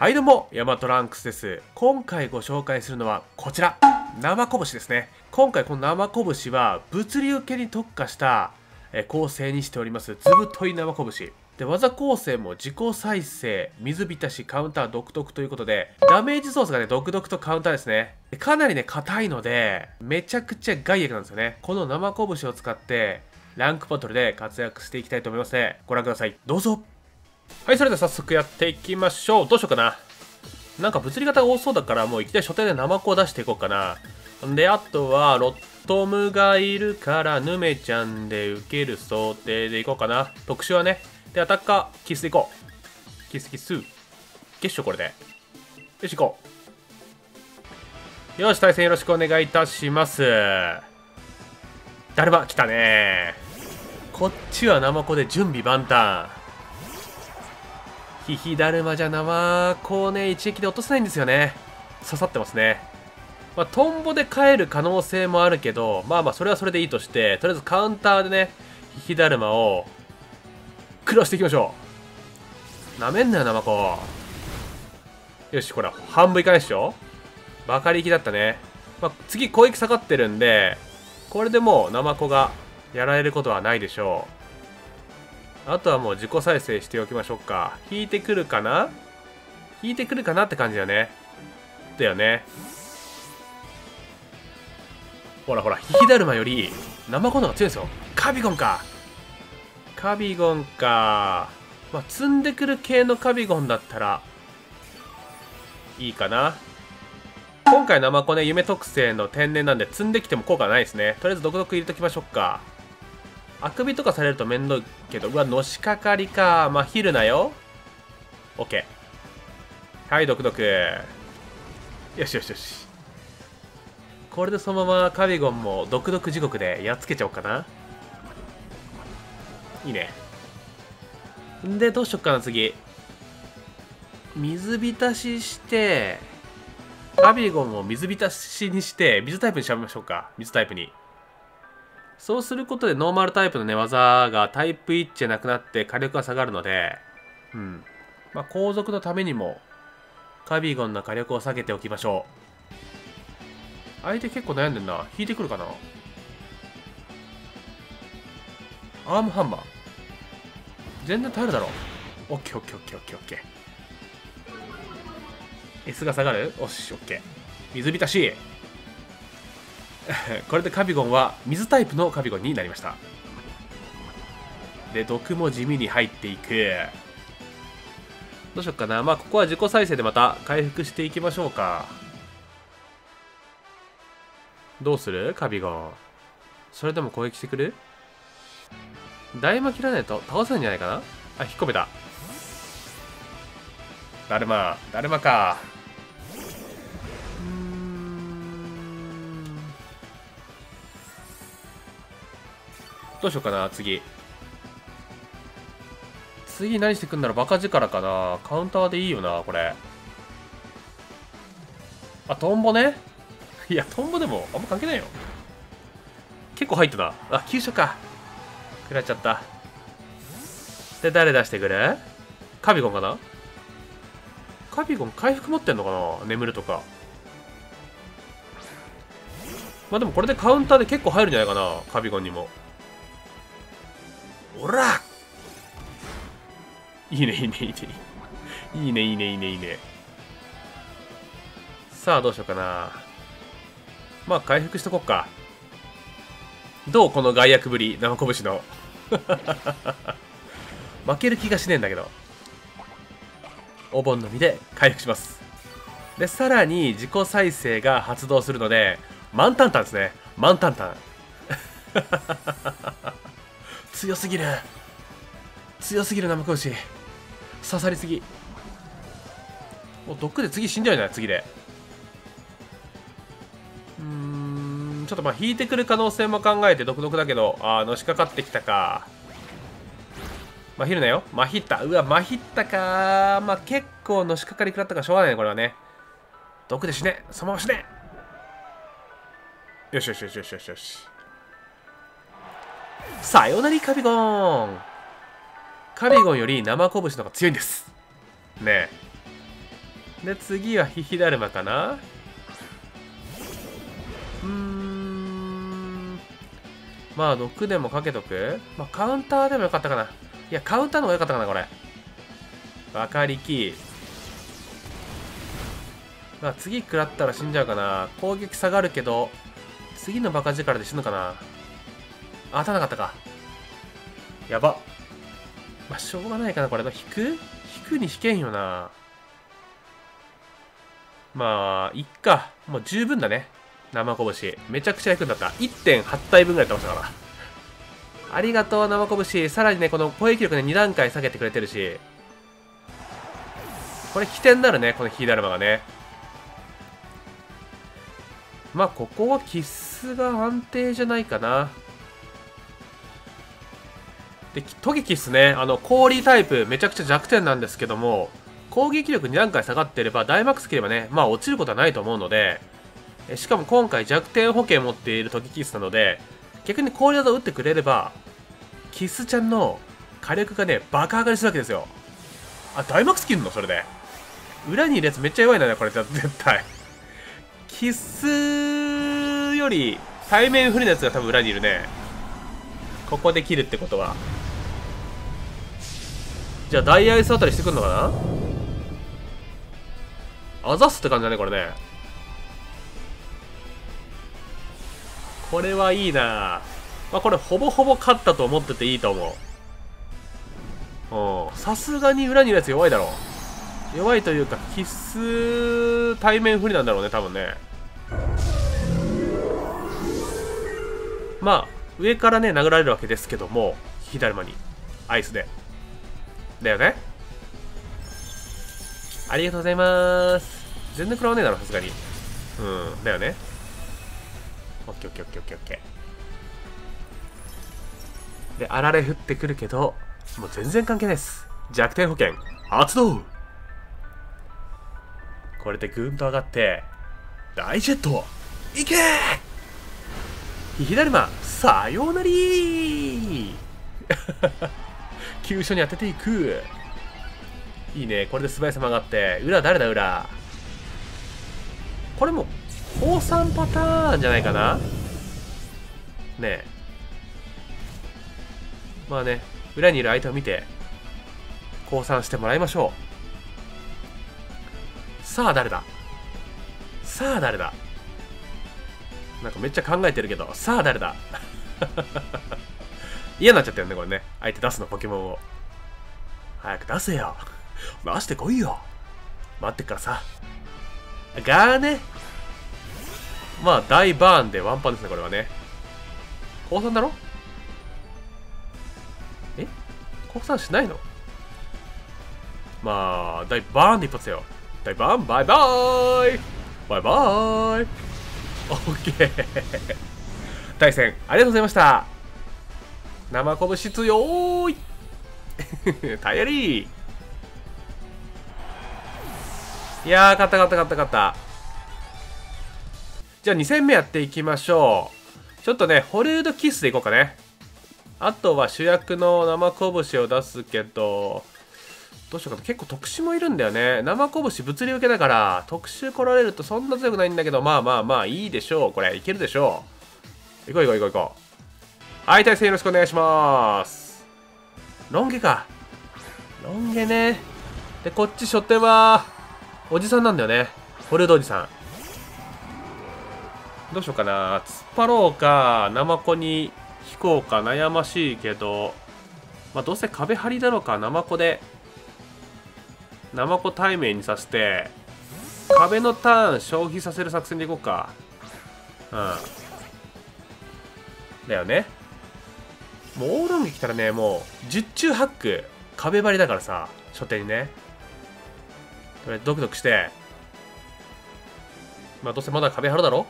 はいどうも、ヤマトランクスです。今回ご紹介するのはこちら、生拳ですね。今回この生拳は物理受けに特化した構成にしております。ずぶとい生拳。で、技構成も自己再生、水浸し、カウンター独特ということで、ダメージソースがね、独特とカウンターですね。かなりね、硬いので、めちゃくちゃ害悪なんですよね。この生拳を使って、ランクバトルで活躍していきたいと思いますので、ご覧ください。どうぞはい、それでは早速やっていきましょう。どうしようかな。なんか物理型が多そうだから、もういきなり初手でナマコを出していこうかな。んで、あとは、ロットムがいるから、ヌメちゃんで受ける想定でいこうかな。特殊はね。で、アタッカー、キスでいこう。キスキス。ゲッシュこれで。よし、行こう。よし、対戦よろしくお願いいたします。だるま、来たねこっちはナマコで準備万端。ヒヒだるまじゃ生こうね一撃で落とせないんですよね。刺さってますね。まあトンボで帰る可能性もあるけどまあまあそれはそれでいいとしてとりあえずカウンターでねヒヒだるまを苦労していきましょう。なめんなよナマコ。よしこれ半分いかないっしょ。バカ力だったね、まあ、次攻撃下がってるんでこれでもうナマコがやられることはないでしょう。あとはもう自己再生しておきましょうか。引いてくるかな？引いてくるかなって感じだよね。だよね。ほらほら、ヒヒダルマより生コの方が強いですよ。カビゴンか。カビゴンか。まあ、積んでくる系のカビゴンだったら、いいかな。今回生コね、夢特性の天然なんで積んできても効果ないですね。とりあえず独特入れときましょうか。あくびとかされると面倒いけど、うわ、のしかかりか。まあ、ヒルなよ。オッケー。はい、毒毒。よしよしよし。これでそのままカビゴンも毒毒地獄でやっつけちゃおうかな。いいね。んで、どうしよっかな、次。水浸しして、カビゴンを水浸しにして、水タイプにしちゃいましょうか。水タイプに。そうすることでノーマルタイプの寝技がタイプ1じゃなくなって火力が下がるので、うん。まあ、後続のためにも、カビゴンの火力を下げておきましょう。相手結構悩んでんな。引いてくるかなアームハンマー。全然耐えるだろう。オッケーオッケーオッケーオッケーオッケー。S が下がる？おし、オッケー。水浸し。これでカビゴンは水タイプのカビゴンになりました。で毒も地味に入っていく。どうしよっかな。まあここは自己再生でまた回復していきましょうか。どうする？カビゴン。それでも攻撃してくる？大魔切らないと倒せないんじゃないかな？あ引っ込めた。だるま。だるまか。どうしようかな、次。次何してくんだろうバカ力かなカウンターでいいよな、これ。あ、トンボね。いや、トンボでもあんま関係ないよ。結構入ってた。あ、急所か。食らっちゃった。で、誰出してくる？カビゴンかな？カビゴン回復持ってんのかな？眠るとか。まあでもこれでカウンターで結構入るんじゃないかなカビゴンにも。おら。いいねいいねいいね。いいねいいねいいねいいね。さあどうしようかな。まあ回復しとこっか。どうこの外役ぶり生拳の。負ける気がしねえんだけど。お盆の実で回復します。でさらに自己再生が発動するので満タンタンですね。満タンタン。強すぎる。強すぎる生拳刺さりすぎ。もう毒で次死んじゃうじゃない次で。うーんちょっとまあ引いてくる可能性も考えて独特だけどああのしかかってきたか。まひるなよ。まひったうわまひったか。まあ結構のしかかり食らったからしょうがないねこれはね。毒で死ね。そのまま死ね。よしよしよしよしよしよし。さよなりカビゴン。カビゴンより生拳の方が強いんです。ねえ。で次はヒヒダルマかな。うーん。まあ6でもかけとく。まあカウンターでもよかったかな。いやカウンターの方がよかったかなこれ。バカ力まあ次食らったら死んじゃうかな。攻撃下がるけど次のバカ力で死ぬかな。当たらなかったか。やば。まあしょうがないかなこれ。引く？引くに引けんよな。まあいっか。もう十分だね。生拳。めちゃくちゃ役に立った。1.8体分ぐらい倒したから。ありがとう生拳。さらにねこの攻撃力ね2段階下げてくれてるし。これ起点になるねこのヒーダルマがね。まあここはキスが安定じゃないかな。でトゲキスね。あの氷タイプめちゃくちゃ弱点なんですけども攻撃力2段階下がってればダイマックス切ればねまあ落ちることはないと思うのでしかも今回弱点保険を持っているトゲキスなので逆に氷技を打ってくれればキスちゃんの火力がね爆上がりするわけですよ。あダイマックス切るの？それで。裏にいるやつめっちゃ弱いんだねこれ。絶対。キスより対面不利なやつが多分裏にいるね。ここで切るってことは。じゃあ大アイスあたりしてくんのかな？あざすって感じだねこれね。これはいいな。まあこれほぼほぼ勝ったと思ってていいと思う。うん。さすがに裏にいるやつ弱いだろう。弱いというか必須対面不利なんだろうね多分ね。まあ上からね殴られるわけですけども左間に。アイスで。だよね。ありがとうございます。全然食らわねえだろさすがに。うんだよね。オッケーオッケーオッケーオッケーオッケー。であられ降ってくるけどもう全然関係ないです。弱点保険。発動。これでぐんと上がって大ジェット。いけ!左間さようなり急所に当てていく。いいね。これで素早さ曲がって。裏誰だ裏？これも降参パターンじゃないかな？ねえ。まあね裏にいる相手を見て降参してもらいましょう。さあ誰だ？さあ誰だ？なんかめっちゃ考えてるけどさあ誰だ？嫌になっちゃったよねこれね。相手出すのポケモンを。早く出せよ。出してこいよ。待ってっからさ。がーね。まあ大バーンでワンパンですねこれはね。降参だろ？え？降参しないの？まあ大バーンで一発だよ。大バーンバイバーイ。バイバーイ。オッケー。対戦ありがとうございました。生拳強いタイヤリー。いやー勝った勝った勝った勝った。じゃあ2戦目やっていきましょう。ちょっとねホリウッドキスでいこうかね。あとは主役の生拳を出すけどどうしようかな。結構特殊もいるんだよね。生拳物理受けだから特殊来られるとそんな強くないんだけどまあまあまあいいでしょう。これいけるでしょう。行こう行こう行こう行こう。はい対戦よろしくお願いします。ロン毛か。ロン毛ね。でこっち初手はおじさんなんだよね。ホルドおじさん。どうしようかな。突っ張ろうか。ナマコに引こうか。悩ましいけど。まあどうせ壁張りだろうか。ナマコで。ナマコ対面にさせて壁のターン消費させる作戦でいこうか。うん。だよね。もうオーロンゲ来たらねもう十中八九壁張りだからさ初手にね。とりあえずドクドクして。まあどうせまだ壁張るだろ？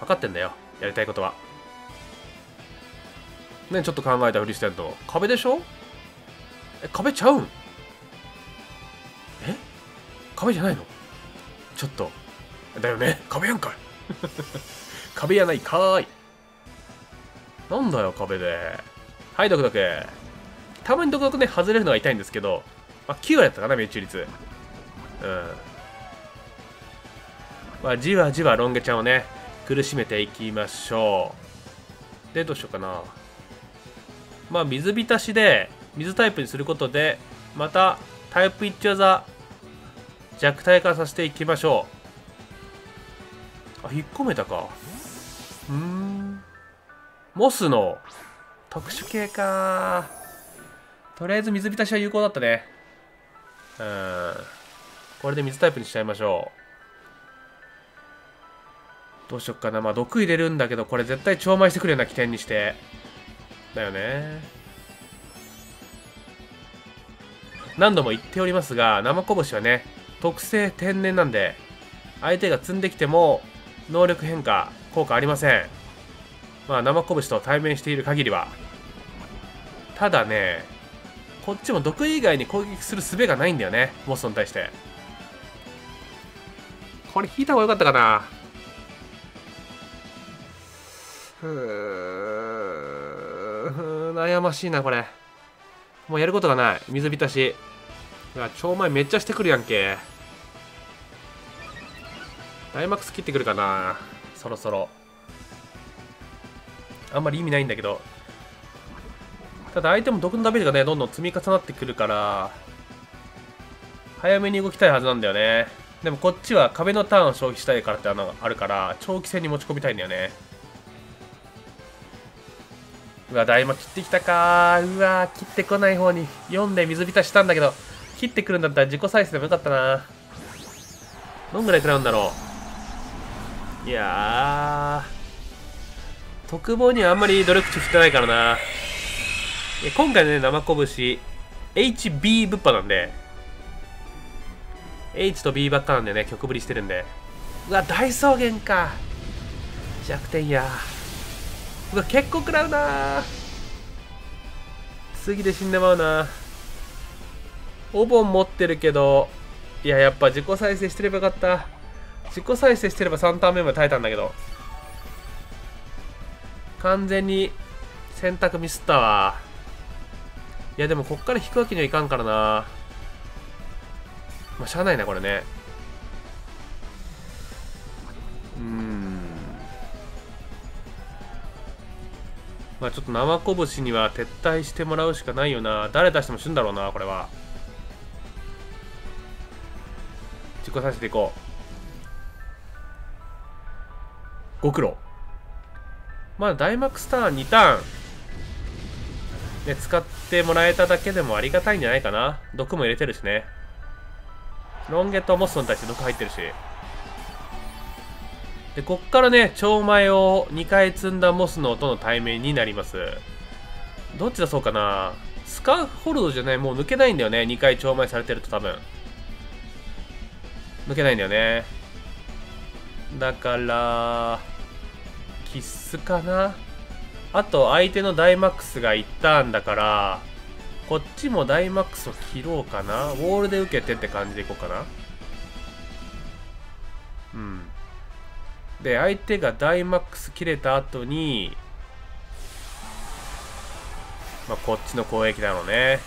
分かってんだよ。やりたいことは。ねちょっと考えたふりしてんと。壁でしょ？え壁ちゃうん？え？壁じゃないの？ちょっと。だよね。壁やんかい。壁やないかーい。なんだよ壁で。はいドクドク。たまにドクドクね外れるのが痛いんですけど、まあ、9割だったかな命中率。うん。まあじわじわロン毛ちゃんをね苦しめていきましょう。でどうしようかな。まあ水浸しで水タイプにすることでまたタイプ1技弱体化させていきましょう。あ引っ込めたか。うん。モスの特殊系か。とりあえず水浸しは有効だったね。うん。これで水タイプにしちゃいましょう。どうしよっかな。まあ毒入れるんだけどこれ絶対超枚してくるような起点にして。だよね。何度も言っておりますが生こぶしはね特性天然なんで相手が積んできても能力変化効果ありません。まあ生こぶしと対面している限りは。ただねこっちも毒以外に攻撃する術がないんだよね。モストに対して。これ引いた方がよかったかな。ふう悩ましいなこれ。もうやることがない。水浸し。いや超前めっちゃしてくるやんけ。ダイマックス切ってくるかな。そろそろ。あんまり意味ないんだけど。ただ相手も毒のダメージがねどんどん積み重なってくるから早めに動きたいはずなんだよね。でもこっちは壁のターンを消費したいからってのあるから長期戦に持ち込みたいんだよね。うわ大魔切ってきたか。うわ切ってこない方に。4で水浸ししたんだけど切ってくるんだったら自己再生でもよかったな。どんぐらい食らうんだろう。いやー。特防にはあんまり努力値振ってないからな。今回のね生拳 HB ぶっぱなんで。H と B ばっかなんでね曲振りしてるんで。うわ大草原か。弱点や。うわ結構食らうな。次で死んでまうな。お盆持ってるけどいややっぱ自己再生してればよかった。自己再生してれば3ターン目まで耐えたんだけど。完全に選択ミスったわ。いやでもこっから引くわけにはいかんからな。まあしゃあないなこれね。うん。まあちょっと生拳には撤退してもらうしかないよな。誰出しても死んだろうなこれは。自己再生でいこう。ご苦労。まあダイマックスターン2ターン。ね、使ってもらえただけでもありがたいんじゃないかな。毒も入れてるしね。ロンゲとモスに対して毒入ってるし。でこっからね超前を2回積んだモスのとの対面になります。どっち出そうかな。スカーフホルドじゃないもう抜けないんだよね。2回超前されてると多分。抜けないんだよね。だからキッスかな。あと相手のダイマックスが1ターンだからこっちもダイマックスを切ろうかな。ウォールで受けてって感じでいこうかな。うん。で相手がダイマックス切れた後にまあこっちの攻撃だろうね。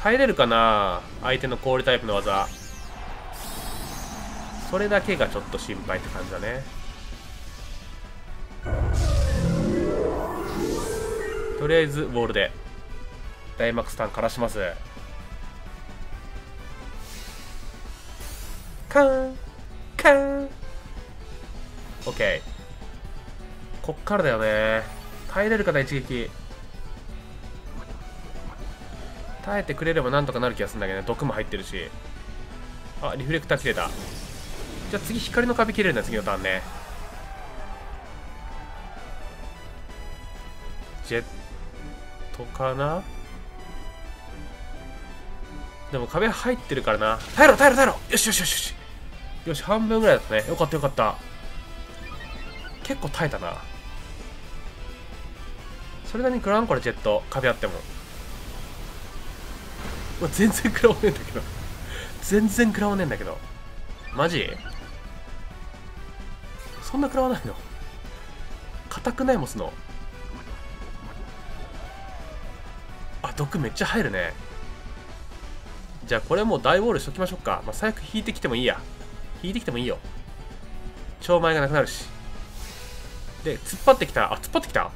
耐えれるかな相手の氷タイプの技。それだけがちょっと心配って感じだね。とりあえずボールで。ダイマックスターンからします。カンカン。オッケーこっからだよね。耐えれるかな一撃。耐えてくれればなんとかなる気がするんだけどね。毒も入ってるし。あリフレクター切れた。じゃあ次光の壁切れるんだ次のターンね。ジェットかな？でも壁入ってるからな。耐えろ耐えろ耐えろ。よしよしよしよし。よし半分ぐらいだったね。よかったよかった。結構耐えたな。それなりに食らわんこれジェット壁あっても。うわ全然食らわねえんだけど。全然食らわねえんだけど。マジ？そんな食らわないの？硬くないモスの。毒めっちゃ入るねじゃあこれもう大ウォールしときましょうか。まあ、最悪引いてきてもいいや。引いてきてもいいよ。超前がなくなるし。で、突っ張ってきた。あ、突っ張ってきた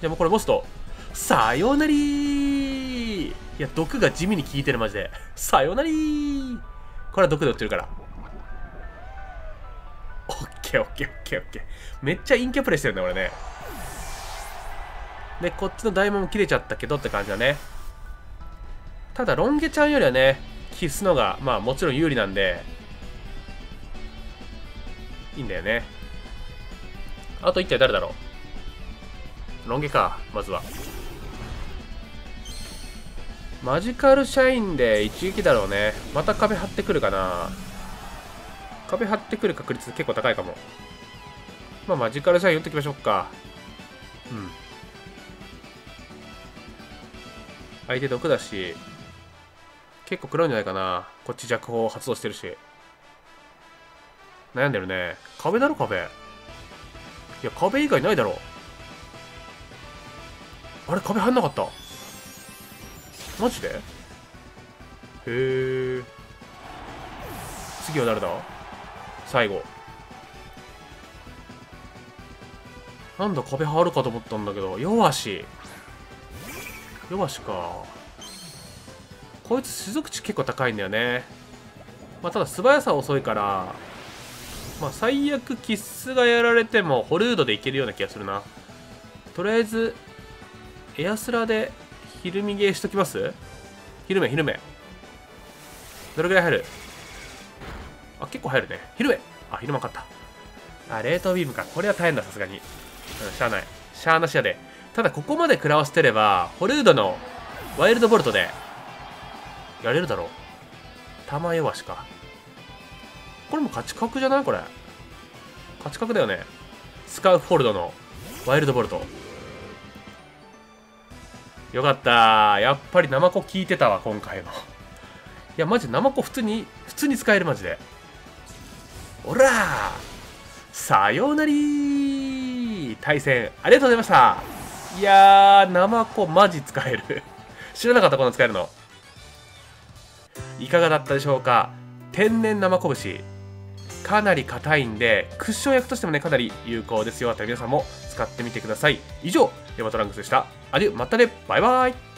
じゃあもうこれボスと、さよなりいや、毒が地味に効いてるマジで。さよなりこれは毒で売ってるから。オッケーオッケーオッケーオッケー。めっちゃ陰キャプレイしてるね、俺ね。で、こっちの大門も切れちゃったけどって感じだね。ただ、ロン毛ちゃんよりはね、消すのが、まあもちろん有利なんで、いいんだよね。あと1体誰だろう？ロン毛か、まずは。マジカルシャインで一撃だろうね。また壁張ってくるかな。壁張ってくる確率結構高いかも。まあ、マジカルシャイン打ってきましょうか。うん。相手毒だし、結構食らうんじゃないかな。こっち弱砲発動してるし。悩んでるね。壁だろ、壁。いや、壁以外ないだろ。あれ、壁入んなかった。マジで？へえ次は誰だ？最後なんだ壁張るかと思ったんだけど弱し弱しか。こいつ種族値結構高いんだよね。まあただ素早さ遅いからまあ最悪キッスがやられてもホルードでいけるような気がするな。とりあえずエアスラで昼見ゲーしときます？昼目昼目どれぐらい入る？あ結構入るね。昼目あ昼間かった。あ冷凍ビームか。これは大変ださすがに、うん、しゃあない。しゃあなしやで。ただここまで食らわせてればホルードのワイルドボルトでやれるだろう。玉弱しか。これも勝ち確じゃない？これ。勝ち確だよね。スカウフォルドのワイルドボルト。よかった。やっぱりナマコ効いてたわ今回の。いやマジナマコ普通に普通に使えるマジで。おらさようなり!対戦ありがとうございました。いやーナマコマジ使える。知らなかったこの使えるの。いかがだったでしょうか？天然生拳。かなり硬いんでクッション役としてもねかなり有効ですよ。あたら皆さんも使ってみてください。以上ヤマトランクスでした。アデューまたね。バイバイ。